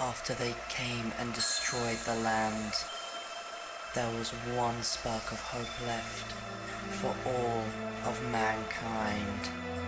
after they came and destroyed the land, there was one spark of hope left for all of mankind.